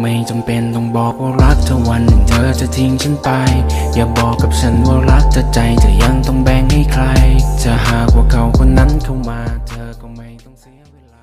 ไม่จำเป็นต้องบอกว่ารักเธอวันหนึ่งเธอจะทิ้งฉันไป อย่าบอกกับฉันว่ารักเธอใจเธอยังต้องแบ่งให้ใคร จะหากว่าเขาคนนั้นเข้ามา เธอก็ไม่ต้องเสียเวลา